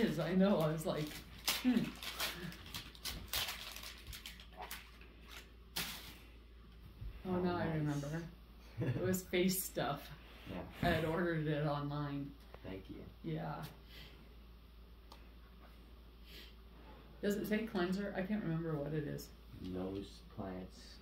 is, I know, I was like, hmm. Oh, oh now I remember. It was face stuff. Yeah. I had ordered it online. Thank you. Yeah. Does it say cleanser? I can't remember what it is. Nose plants